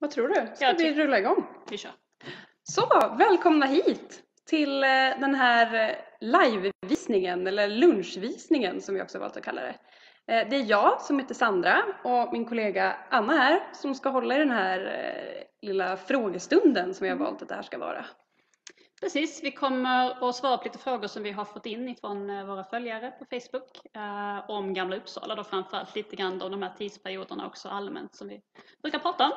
Vad tror du? Ska vi rulla igång? Vi kör. Så, välkomna hit till eh, den här eh, livevisningen, eller lunchvisningen som vi också valt att kalla det. Eh, Det är jag som heter Sandra och min kollega Anna här som ska hålla i den här lilla frågestunden som vi har valt att det här ska vara. Precis, vi kommer att svara på lite frågor som vi har fått in ifrån eh, våra följare på Facebook eh, om Gamla Uppsala då framförallt lite grann om de här tidsperioderna också allmänt som vi brukar prata om.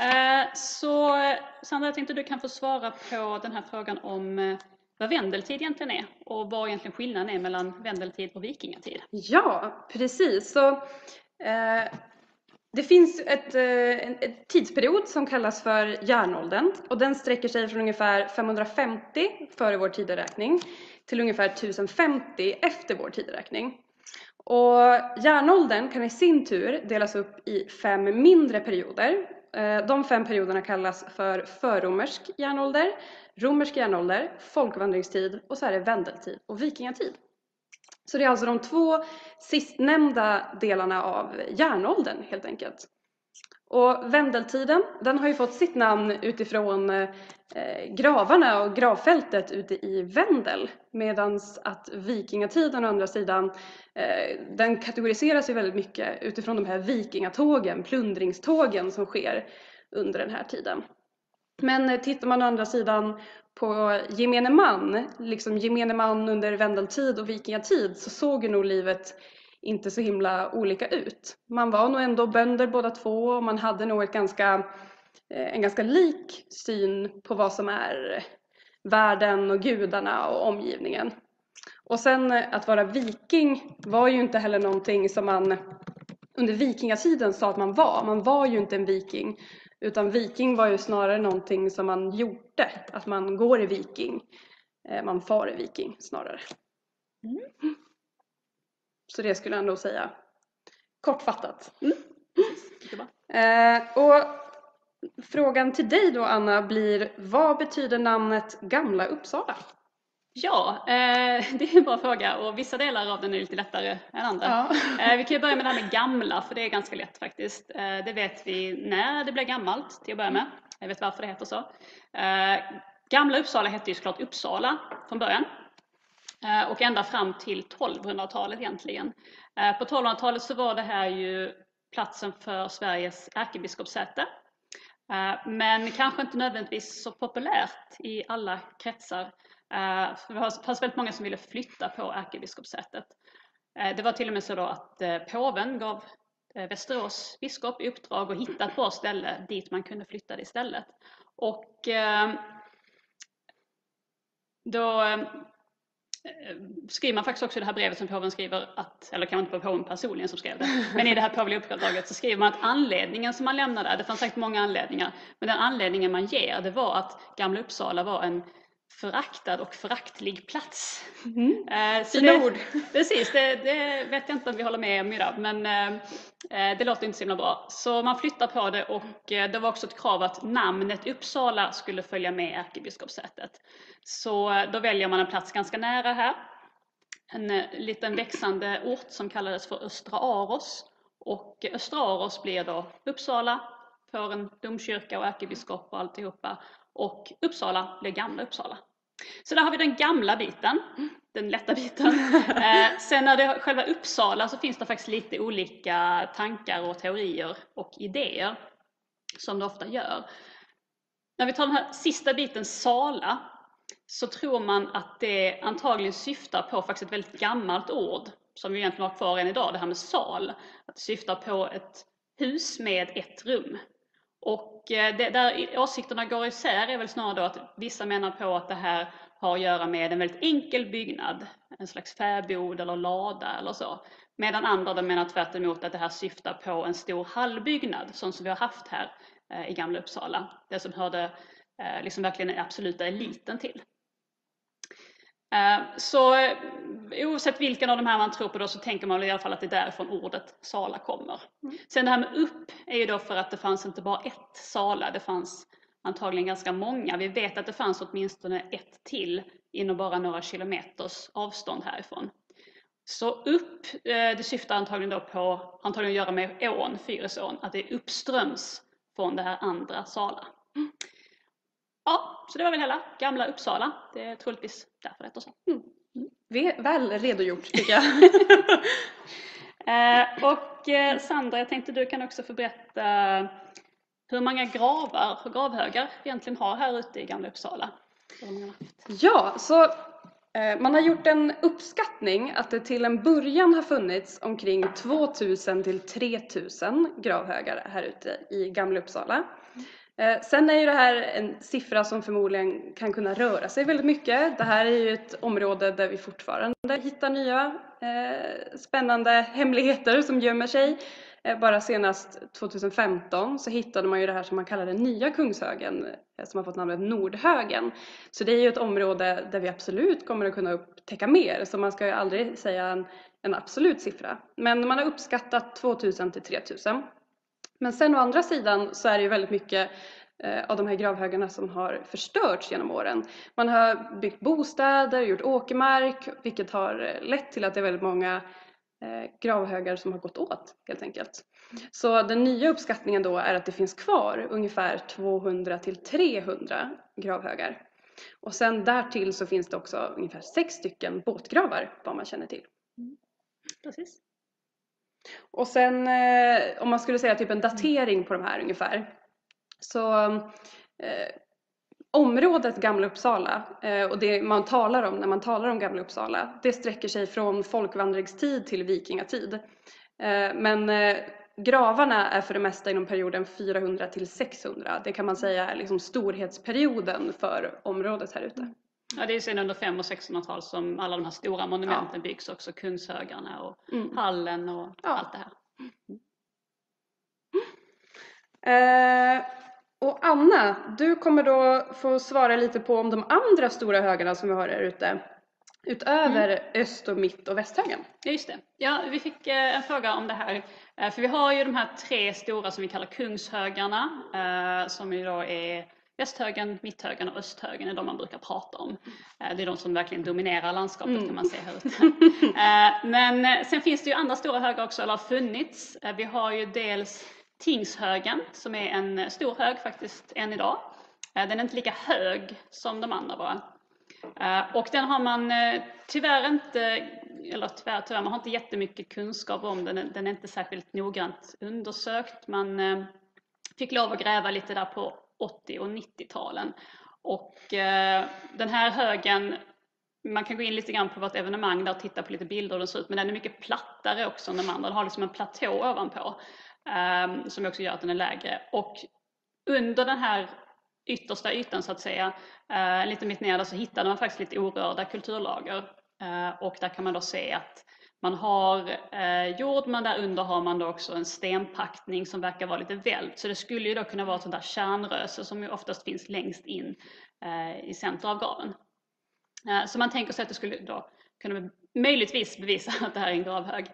Eh, så Sandra, jag tänkte du kan få svara på den här frågan om eh, vad vendeltid egentligen är och vad egentligen skillnaden är mellan vendeltid och vikingatid. Ja, precis. Så, eh, det finns ett, eh, en tidsperiod som kallas för järnåldern och den sträcker sig från ungefär 550 före vår tideräkning till ungefär 1050 efter vår tideräkning. Och järnåldern kan i sin tur delas upp i fem mindre perioder. Eh, de fem perioderna kallas för förromersk järnålder, romersk järnålder, folkvandringstid och så är det vendeltid och vikingatid. Så det är alltså de två sistnämnda delarna av järnåldern helt enkelt. Och vendeltiden, den har ju fått sitt namn utifrån eh, gravarna och gravfältet ute i Vendel. Medan att vikingatiden å andra sidan, eh, den kategoriseras ju väldigt mycket utifrån de här vikingatågen, plundringstågen som sker under den här tiden. Men eh, tittar man å andra sidan på gemene man, liksom gemene man under vendeltid och vikingatid så såg ju nog livet inte så himla olika ut. Man var nog ändå bönder båda två och man hade nog ett ganska, eh, en ganska lik syn på vad som är världen och gudarna och omgivningen. Och sen eh, att vara viking var ju inte heller någonting som man under vikingatiden sa att man var. Man var ju inte en viking utan viking var ju snarare någonting som man gjorde, att man går i viking. Eh, man far i viking snarare. Mm. Så det skulle jag ändå säga kortfattat. Jag. Eh, och frågan till dig då Anna blir, vad betyder namnet Gamla Uppsala? Ja, eh, det är en bra fråga och vissa delar av den är lite lättare än andra. Eh, vi kan ju börja med det här med gamla, för det är ganska lätt faktiskt. Eh, det vet vi när det blev gammalt, till att börja med. Jag vet varför det heter så. Eh, gamla Uppsala hette ju såklart Uppsala från början. Eh, och ända fram till 1200-talet egentligen. Eh, på 1200-talet så var det här ju platsen för Sveriges ärkebiskopssäte. Eh, men kanske inte nödvändigtvis så populärt i alla kretsar. För det fanns väldigt många som ville flytta på ärkebiskopssätet. Det var till och med så då att påven gav Västerås biskop i uppdrag att hitta ett bra ställe dit man kunde flytta det istället. Och då Eh, skriver man faktiskt också i det här brevet som påven skriver, att, eller kanske inte vara påven personligen som skrev det, men i det här påvliga uppdraget så skriver man att anledningen som man lämnade, det fanns säkert många anledningar, men den anledningen man ger det var att Gamla Uppsala var en föraktad och föraktlig plats. Mm. Eh, Fina det- ord. Precis, det, det vet jag inte om vi håller med om idag, men eh, eh, det låter inte så himla bra. Så man flyttar på det och eh, det var också ett krav att namnet Uppsala skulle följa med ärkebiskopssätet. Så eh, då väljer man en plats ganska nära här. En eh, liten växande ort som kallades för Östra Aros. Och Östra Aros blir då Uppsala, får en domkyrka och ärkebiskop och alltihopa. Och Uppsala blir Gamla Uppsala. Så där har vi den gamla biten, den lätta biten. Eh, sen när det är själva Uppsala så finns det faktiskt lite olika tankar och teorier och idéer som det ofta gör. När vi tar den här sista biten, Sala, så tror man att det antagligen syftar på faktiskt ett väldigt gammalt ord som vi egentligen har kvar än idag, det här med sal. Att det syftar på ett hus med ett rum. Och eh, det, där åsikterna går isär är väl snarare då att vissa menar på att det här har att göra med en väldigt enkel byggnad, en slags fäbod eller lada eller så. Medan andra menar tvärt emot att det här syftar på en stor hallbyggnad, sån som vi har haft här eh, i Gamla Uppsala. Det som hörde eh, liksom verkligen den absoluta eliten till. Eh, Så eh, oavsett vilken av de här man tror på då så tänker man i alla fall att det är därifrån ordet Sala kommer. Sen det här med upp är ju då för att det fanns inte bara ett Sala, det fanns antagligen ganska många. Vi vet att det fanns åtminstone ett till inom bara några kilometers avstånd härifrån. Så upp, eh, det syftar antagligen då på, antagligen att göra med ån, Fyrisån, att det är uppströms från det här andra Sala. Ja, så det var väl hela gamla Uppsala. Det är troligtvis därför det heter så. Ve- Väl redogjort tycker jag. Eh, och eh, Sandra, jag tänkte du kan också få berätta hur många gravar och gravhögar vi egentligen har här ute i Gamla Uppsala. Ja, så eh, man har gjort en uppskattning att det till en början har funnits omkring 2000 till 3000 gravhögar här ute i Gamla Uppsala. Eh, sen är ju det här en siffra som förmodligen kan kunna röra sig väldigt mycket. Det här är ju ett område där vi fortfarande hittar nya eh, spännande hemligheter som gömmer sig. Eh, bara senast 2015 så hittade man ju det här som man kallar den nya Kungshögen eh, som har fått namnet Nordhögen. Så det är ju ett område där vi absolut kommer att kunna upptäcka mer så man ska ju aldrig säga en, en absolut siffra. Men man har uppskattat 2000 till 3000. Men sen å andra sidan så är det ju väldigt mycket eh, av de här gravhögarna som har förstörts genom åren. Man har byggt bostäder, gjort åkermark, vilket har eh, lett till att det är väldigt många eh, gravhögar som har gått åt helt enkelt. Så den nya uppskattningen då är att det finns kvar ungefär 200 till 300 gravhögar. Och sen därtill så finns det också ungefär sex stycken båtgravar vad man känner till. Mm. Precis. Och sen eh, om man skulle säga typ en datering på de här ungefär. Så eh, området Gamla Uppsala eh, och det man talar om när man talar om Gamla Uppsala det sträcker sig från folkvandringstid till vikingatid. Eh, men eh, gravarna är för det mesta inom perioden 400 till 600. Det kan man säga är liksom storhetsperioden för området här ute. Ja, det är sen under 500 och 600-tal som alla de här stora monumenten byggs också, Kungshögarna och Mm. Hallen och Ja. allt det här. Eh, och Anna, du kommer då få svara lite på om de andra stora högarna som vi har här ute. Utöver öst och mitt och västhögen. Ja, just det. Ja, vi fick eh, en fråga om det här. Eh, för vi har ju de här tre stora som vi kallar Kungshögarna, eh, som ju då är Västhögen, Mitthögen och Östhögen är de man brukar prata om. Eh, det är de som verkligen dominerar landskapet Mm. kan man säga här ute. eh, men eh, sen finns det ju andra stora högar också, eller har funnits. Vi har ju dels Tingshögen som är en stor hög faktiskt än idag. Den är inte lika hög som de andra bara. Och den har man tyvärr inte, eller tyvärr, tyvärr, man har inte jättemycket kunskap om den. Den är inte särskilt noggrant undersökt. Man fick lov att gräva lite där på 80 och 90-talen. Och eh, den här högen, man kan gå in lite grann på vårt evenemang där och titta på lite bilder och den ser ut, men den är mycket plattare också än de andra. Den har liksom en platå ovanpå eh, som också gör att den är lägre. Och under den här yttersta ytan så att säga, eh, lite mitt ner där så hittade man faktiskt lite orörda kulturlager. Eh, och där kan man då se att man har eh, jord men där under har man då också en stenpackning som verkar vara lite välvd. Så det skulle ju då kunna vara ett sånt där kärnröse som ju oftast finns längst in eh, i centrum av graven. Eh, så man tänker sig att det skulle då kunna möjligtvis bevisa att det här är en gravhög.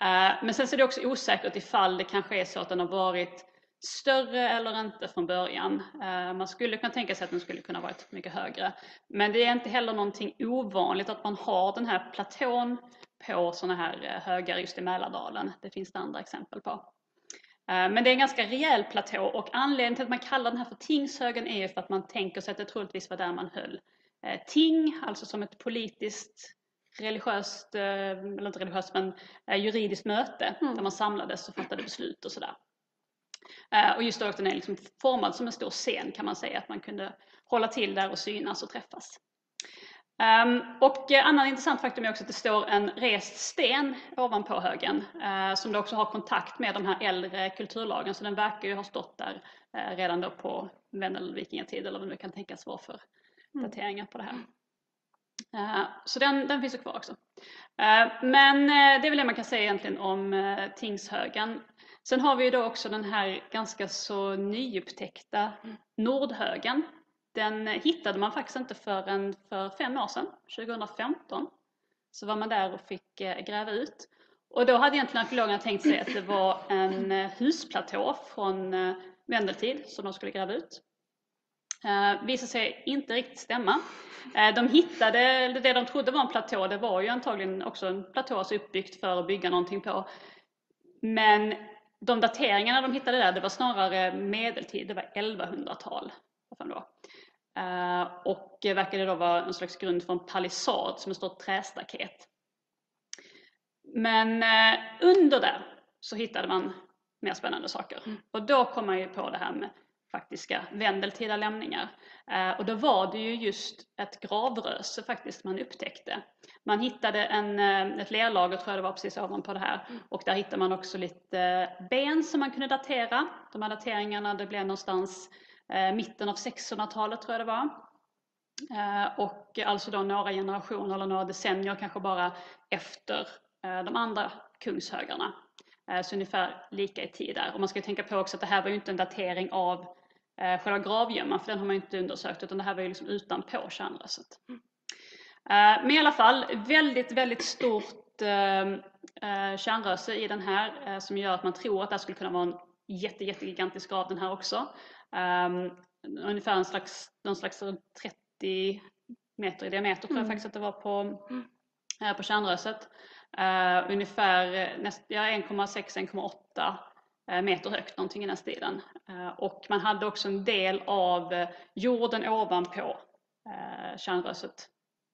Eh, men sen så är det också osäkert ifall det kanske är så att den har varit större eller inte från början. Eh, man skulle kunna tänka sig att den skulle kunna varit mycket högre. Men det är inte heller någonting ovanligt att man har den här platån på sådana här eh, högar just i Mälardalen. Det finns det andra exempel på. Eh, Men det är en ganska rejäl platå och anledningen till att man kallar den här för Tingshögen är ju för att man tänker sig att det troligtvis var där man höll eh, ting, alltså som ett politiskt religiöst, eller inte religiöst men juridiskt möte Mm. där man samlades och fattade beslut och sådär. Och just då den är liksom formad som en stor scen kan man säga, att man kunde hålla till där och synas och träffas. Um, och eh, annan intressant faktum är också att det står en rest sten ovanpå högen eh, som då också har kontakt med de här äldre kulturlagen så den verkar ju ha stått där eh, redan då på vikingatid eller vad det kan tänkas vara för Mm. dateringar på det här. Eh, så den, den finns ju kvar också. Eh, men eh, det är väl det man kan säga egentligen om Tingshögen. Sen har vi ju då också den här ganska så nyupptäckta Nordhögen. Den hittade man faktiskt inte förrän för fem år sedan, 2015. Så var man där och fick eh, gräva ut. Och då hade egentligen arkeologerna tänkt sig att det var en eh, husplatå från eh, medeltid som de skulle gräva ut. Eh, visade sig inte riktigt stämma. Eh, de hittade, eller det de trodde var en platå, det var ju antagligen också en platå alltså uppbyggt för att bygga någonting på. Men de dateringarna de hittade där, det var snarare medeltid, det var 1100-tal. Och verkade då vara en slags grund för en palissad som ett stort trästaket. Men under där så hittade man mer spännande saker. Mm. Och då kom man ju på det här med faktiska vändeltida lämningar. Eh, och då var det ju just ett gravröse faktiskt man upptäckte. Man hittade en, eh, ett lerlager tror jag det var precis ovanpå det här mm. och där hittade man också lite ben som man kunde datera. De här dateringarna det blev någonstans eh, mitten av 600-talet tror jag det var. Och alltså då några generationer eller några decennier kanske bara efter de andra kungshögarna. Så ungefär lika i tid där. Och man ska tänka på också att det här var ju inte en datering av eh, själva gravgömman, för den har man ju inte undersökt, utan det här var ju liksom utanpå kärnröset. Mm. Eh, men i alla fall, väldigt, väldigt stort eh, eh kärnröse i den här eh, som gör att man tror att det skulle kunna vara en jätte, jättegigantisk grav den här också. Um, ungefär en slags, någon slags 30 meter i diameter tror jag mm. faktiskt att det var på, äh, på kärnröset. Uh, ungefär näst, ja, 1,6-1,8 Eh, meter högt, någonting i den stilen. Eh, och man hade också en del av eh, jorden ovanpå kärnröset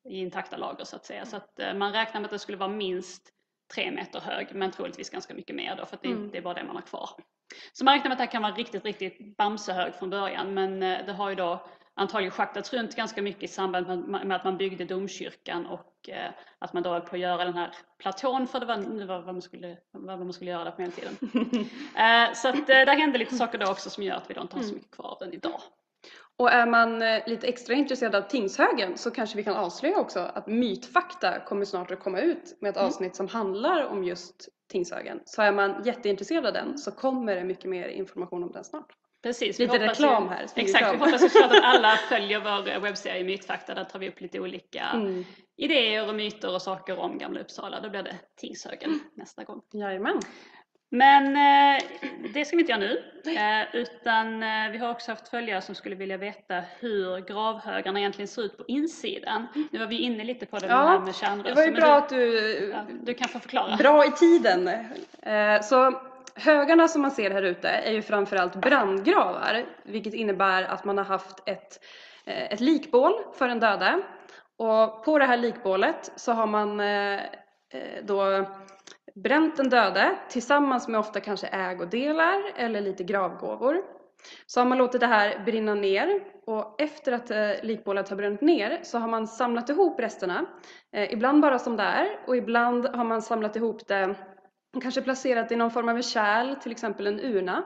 i intakta lager så att säga. Så att man räknar med att det skulle vara minst tre meter hög men troligtvis ganska mycket mer då för att det, mm. det är bara det man har kvar. Så man räknar med att det här kan vara riktigt, riktigt bamsehög från början men det har ju då antagligen schaktats runt ganska mycket i samband med, att man byggde domkyrkan och eh, att man då höll på att göra den här platån för det var, var vad, man skulle, vad man skulle göra där på den tiden. eh, så att eh, där hände lite saker då också som gör att vi då inte har så mm. mycket kvar av den idag. Och är man eh, lite extra intresserad av Tingshögen så kanske vi kan avslöja också att Mytfakta kommer snart att komma ut med ett mm. avsnitt som handlar om just Tingshögen. Så är man jätteintresserad av den så kommer det mycket mer information om den snart. Precis. Lite reklam här. Exakt, vi hoppas såklart att alla följer vår webbserie Mytfakta. Där tar vi upp lite olika mm. idéer och myter och saker om Gamla Uppsala. Då blir det Tingshögen mm. nästa gång. Jajamän. Men eh, det ska vi inte göra nu, eh, utan eh, vi har också haft följare som skulle vilja veta hur gravhögarna egentligen ser ut på insidan. Nu var vi inne lite på det ja, här med kärnröster. Det var ju bra du, att du... Ja, du kan få förklara. Bra i tiden. Eh, så högarna som man ser här ute är ju framförallt brandgravar, vilket innebär att man har haft ett, eh, ett likbål för den döde. Och på det här likbålet så har man eh, då bränt den döde tillsammans med ofta kanske ägodelar eller lite gravgåvor. Så har man låtit det här brinna ner och efter att eh, likbålet har brunnit ner så har man samlat ihop resterna. Eh, ibland bara som det är och ibland har man samlat ihop det och kanske placerat i någon form av kärl, till exempel en urna.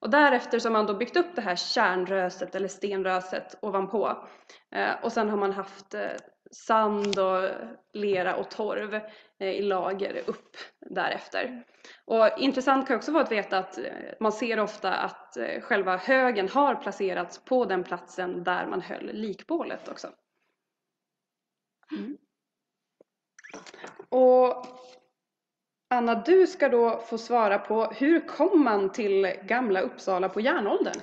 Och därefter så har man då byggt upp det här kärnröset eller stenröset ovanpå. Eh, och sen har man haft eh, sand och lera och torv i lager upp därefter. Och intressant kan också vara att veta att man ser ofta att själva högen har placerats på den platsen där man höll likbålet också. Mm. Och Anna, du ska då få svara på hur kom man till Gamla Uppsala på järnåldern?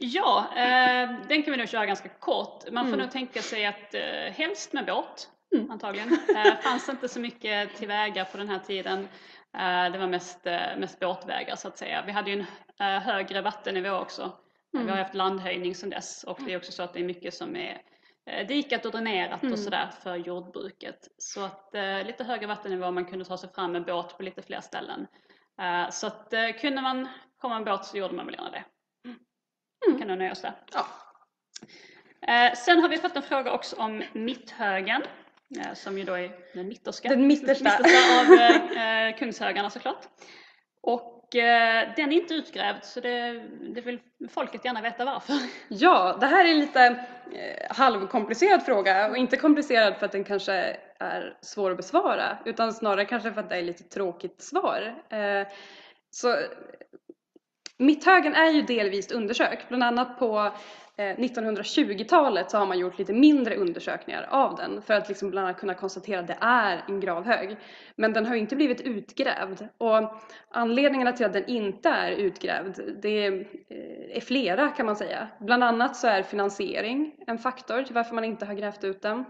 Ja, eh, den kan vi nog köra ganska kort. Man får mm. nog tänka sig att eh, helst med båt, mm. antagligen. Eh, fanns inte så mycket till vägar på den här tiden. Eh, det var mest, eh, mest båtvägar så att säga. Vi hade ju en eh, högre vattennivå också. Mm. Vi har haft landhöjning sedan dess och det är också så att det är mycket som är Eh, dikat och dränerat mm. och sådär för jordbruket. Så att eh, lite högre vattennivå, man kunde ta sig fram med båt på lite fler ställen. Så att kunde man komma med båt så gjorde man väl gärna det. Mm. Kan du nöja oss där. Ja. Sen har vi fått en fråga också om mitthögen. Eh, som ju då är den mitterska, den mittersta. mittersta av eh, kungshögarna såklart. Och Eh, den är inte utgrävd så det, det vill folket gärna veta varför. Ja, det här är en lite eh, halvkomplicerad fråga och inte komplicerad för att den kanske är svår att besvara utan snarare kanske för att det är lite tråkigt svar. Eh, så Mitthögen är ju delvis undersökt, bland annat på Eh, 1920-talet så har man gjort lite mindre undersökningar av den för att liksom bland annat kunna konstatera att det är en gravhög. Men den har inte blivit utgrävd och anledningarna till att den inte är utgrävd det eh, är flera kan man säga. Bland annat så är finansiering en faktor till varför man inte har grävt ut den.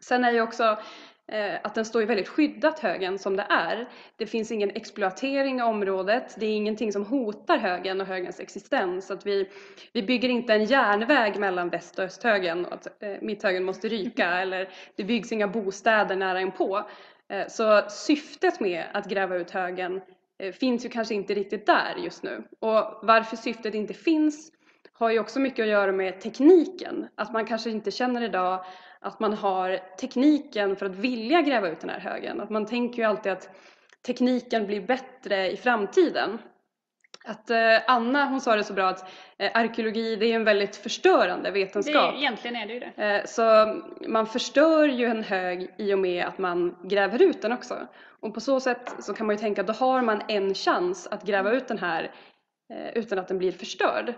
Sen är ju också att den står ju väldigt skyddat högen som det är. Det finns ingen exploatering i området, det är ingenting som hotar högen och högens existens. Att vi, vi bygger inte en järnväg mellan väst och östhögen och att eh, mitthögen måste ryka eller det byggs inga bostäder nära inpå. Eh, så syftet med att gräva ut högen eh, finns ju kanske inte riktigt där just nu. Och varför syftet inte finns har ju också mycket att göra med tekniken. Att man kanske inte känner idag att man har tekniken för att vilja gräva ut den här högen. Att man tänker ju alltid att tekniken blir bättre i framtiden. Att eh, Anna hon sa det så bra att eh, arkeologi det är en väldigt förstörande vetenskap. Det, egentligen är det ju det. Eh, så man förstör ju en hög i och med att man gräver ut den också. Och på så sätt så kan man ju tänka att då har man en chans att gräva ut den här utan att den blir förstörd.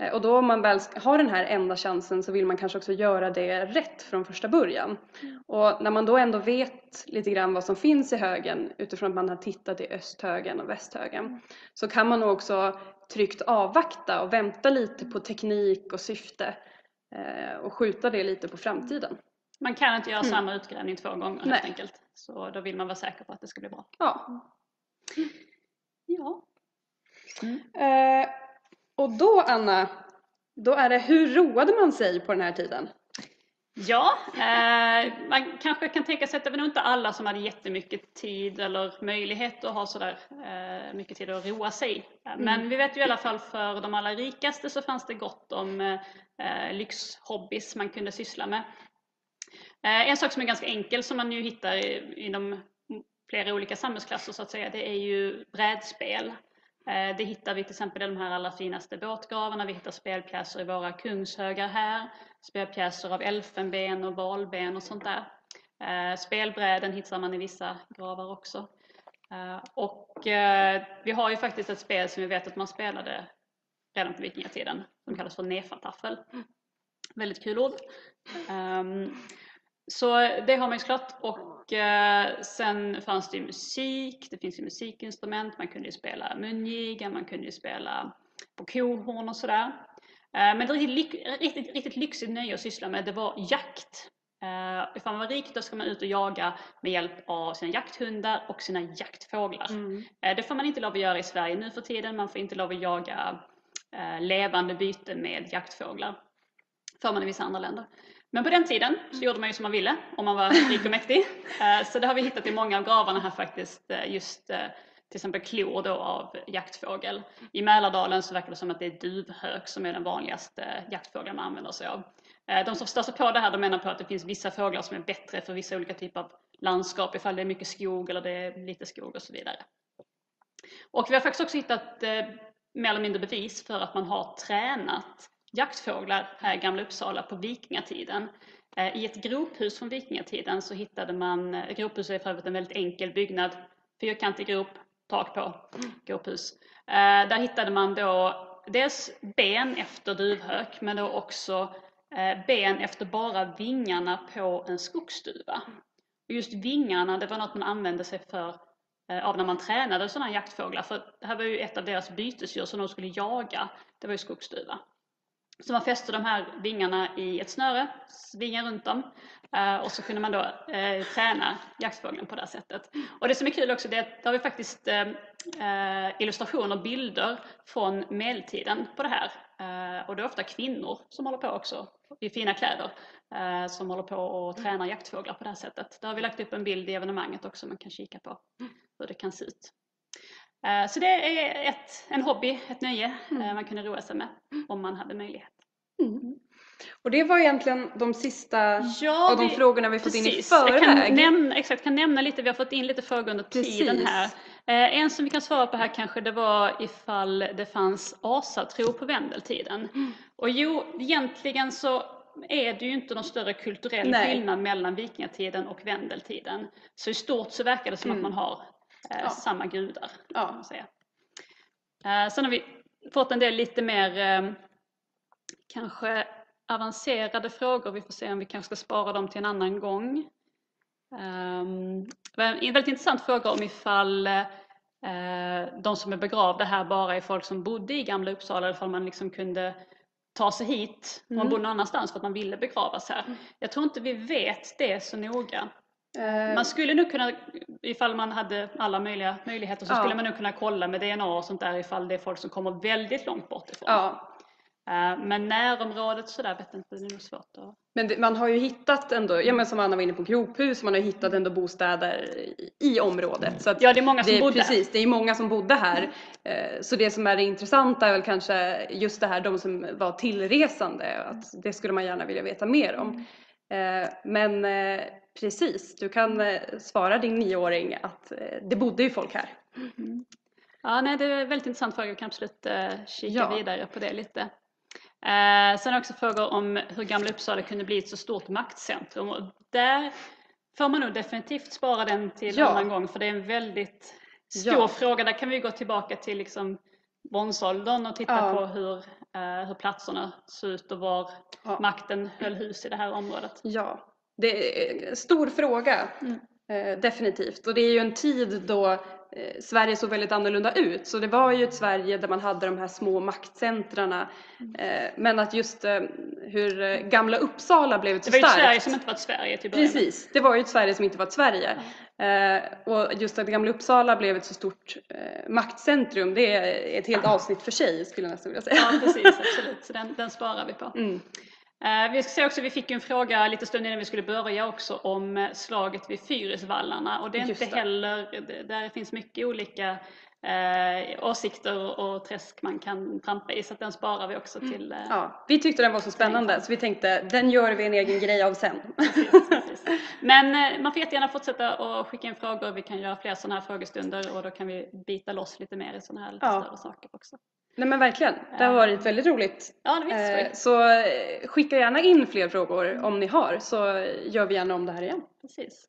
Eh, och då om man väl har den här enda chansen så vill man kanske också göra det rätt från första början. Mm. Och när man då ändå vet lite grann vad som finns i högen utifrån att man har tittat i östhögen och västhögen mm. så kan man nog också tryggt avvakta och vänta lite på teknik och syfte eh, och skjuta det lite på framtiden. Man kan inte göra mm. samma utgrävning två gånger helt enkelt. Så då vill man vara säker på att det ska bli bra. Ja. Ja. Mm. Eh, och då Anna, då är det hur roade man sig på den här tiden? Ja, eh, man kanske kan tänka sig att det var nog inte alla som hade jättemycket tid eller möjlighet att ha sådär eh, mycket tid att roa sig. Mm. Men vi vet ju i alla fall för de allra rikaste så fanns det gott om eh, lyxhobbys man kunde syssla med. Eh, en sak som är ganska enkel som man ju hittar inom flera olika samhällsklasser så att säga, det är ju brädspel. Eh, det hittar vi till exempel i de här allra finaste båtgravarna. Vi hittar spelpjäser i våra kungshögar här. Spelpjäser av elfenben och valben och sånt där. Eh, spelbräden hittar man i vissa gravar också. Eh, och vi har ju faktiskt ett spel som vi vet att man spelade redan på vikingatiden som kallas för nefataffel. Väldigt kul ord. Ehm, så det har man ju såklart och eh, sen fanns det ju musik, det finns ju musikinstrument, man kunde ju spela mungiga, man kunde ju spela på kohorn och sådär. Eh, men det riktigt, riktigt, riktigt lyxigt nöje att syssla med det var jakt. Uh, ifall man var rik då ska man ut och jaga med hjälp av sina jakthundar och sina jaktfåglar. Mm. Uh, det får man inte lov att göra i Sverige nu för tiden, man får inte lov att jaga uh, levande byte med jaktfåglar. får man i vissa andra länder. Men på den tiden så gjorde man ju som man ville om man var rik och mäktig. Eh, så det har vi hittat i många av gravarna här faktiskt, eh, just eh, till exempel klor då av jaktfågel. I Mälardalen så verkar det som att det är duvhök som är den vanligaste jaktfågeln man använder sig av. De som stöter på det här de menar på att det finns vissa fåglar som är bättre för vissa olika typer av landskap ifall det är mycket skog eller det är lite skog och så vidare. Och vi har faktiskt också hittat mer eller mindre bevis för att man har tränat jaktfåglar här i Gamla Uppsala på vikingatiden. Eh, I ett grophus från vikingatiden så hittade man, eh, Grophus är för övrigt en väldigt enkel byggnad, fyrkantig grop, tak på, grophus. Eh, där hittade man då dels ben efter duvhök men då också ben efter bara vingarna på en skogsduva. Och just vingarna, det var något man använde sig för av när man tränade sådana jaktfåglar. För det här var ju ett av deras bytesdjur som de skulle jaga, det var ju skogsduva. Så man fäste de här vingarna i ett snöre, svinga runt dem eh, och så kunde man då eh, träna jaktfågeln på det här sättet. Och det som är kul också det är att där har vi faktiskt eh, eh, illustrationer, bilder från medeltiden på det här. Eh, och det är ofta kvinnor som håller på också i fina kläder eh, som håller på och tränar jaktfåglar på det här sättet. Där har vi lagt upp en bild i evenemanget också man kan kika på hur det kan se ut. Eh, så det är ett, en hobby, ett nöje mm. Eh, man kunde roa sig med om man hade möjlighet. Mm. Och det var egentligen de sista ja, av de vi, frågorna vi fått precis. in i förväg. Jag kan nämna, exakt, kan nämna lite, vi har fått in lite frågor under precis. tiden här. Eh, en som vi kan svara på här kanske det var ifall det fanns asatro på vendeltiden. Mm. Och jo, egentligen så är det ju inte någon större kulturell Nej. skillnad mellan vikingatiden och vendeltiden. Så i stort så verkar det som mm. att man har eh, ja. samma gudar. Ja. Man säga. Eh, sen har vi fått en del lite mer eh, kanske avancerade frågor. Vi får se om vi kanske ska spara dem till en annan gång. Um, en väldigt intressant fråga om ifall uh, de som är begravda här bara är folk som bodde i Gamla Uppsala eller ifall man liksom kunde ta sig hit om man mm. bodde någon annanstans för att man ville begravas här. Mm. Jag tror inte vi vet det så noga. Eh, Man skulle nog kunna, ifall man hade alla möjliga möjligheter, så Ja. skulle man nog kunna kolla med DNA och sånt där ifall det är folk som kommer väldigt långt bort ifrån. ja, Eh, Men närområdet sådär vet inte, det är nog svårt att... men det, man har ju hittat ändå, ja men som Anna var inne på, grophus, man har hittat ändå bostäder i, i området. Så Ja, det är många som det bodde. Precis, det är många som bodde här. Eh, Så det som är det intressanta är väl kanske just det här, de som var tillresande, att det skulle man gärna vilja veta mer om. Eh, Men precis, du kan eh, svara din nioåring att eh, det bodde ju folk här. Mm. Ja, nej, det är en väldigt intressant fråga. Vi kan absolut eh, kika Ja. vidare på det lite. Eh, sen också frågor om hur Gamla Uppsala kunde bli ett så stort maktcentrum. Och där får man nog definitivt spara den till Ja. en annan gång för det är en väldigt stor Ja. fråga. Där kan vi gå tillbaka till liksom bronsåldern och titta Ja. på hur, eh, hur platserna såg ut och var makten höll hus i det här området. Ja, det är en stor fråga. Mm. Eh, definitivt. Och det är ju en tid då eh, Sverige såg väldigt annorlunda ut. Så det var ju ett Sverige där man hade de här små maktcentrarna. Mm. Eh, men att just hur Gamla Uppsala blev ett Det så var ju ett starkt. Sverige som inte var ett Sverige till början. Precis, det var ju ett Sverige som inte var ett Sverige. Eh, och just att Gamla Uppsala blev ett så stort maktcentrum, det är ett helt avsnitt för sig skulle jag nästan vilja säga. Ja, precis, absolut. Så den, den sparar vi på. Mm. Eh, vi ska se också, vi fick en fråga lite stund innan vi skulle börja också om eh, slaget vid Fyrisvallarna och det är Just inte det. heller, där finns mycket olika eh, åsikter och träsk man kan trampa i så den sparar vi också till eh, Ja, vi tyckte den var så spännande så vi tänkte den gör vi en egen grej av sen. precis, precis. Men eh, man får jättegärna fortsätta och skicka in frågor, vi kan göra fler sådana här frågestunder och då kan vi bita loss lite mer i sådana här Ja. större saker också. Nej men verkligen, det har varit väldigt roligt. Ja, det var Eh. Så eh, skicka gärna in fler frågor om ni har så gör vi gärna om det här igen. Precis.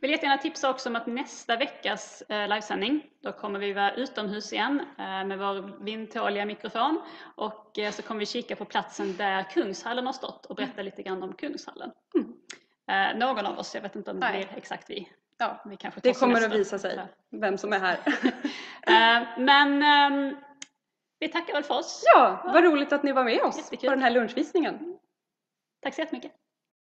Vill jättegärna tipsa också om att nästa veckas eh, livesändning, då kommer vi vara utomhus igen eh, med vår vindtåliga mikrofon och eh, så kommer vi kika på platsen där Kungshallen har stått och berätta lite grann om Kungshallen. Eh, någon av oss, jag vet inte om det blir exakt vi. Ja, vi kanske det kommer att semester. visa sig vem som är här. Men ehm, vi tackar väl för oss. Ja, vad roligt att ni var med oss Jättekul. på den här lunchvisningen. Tack så jättemycket.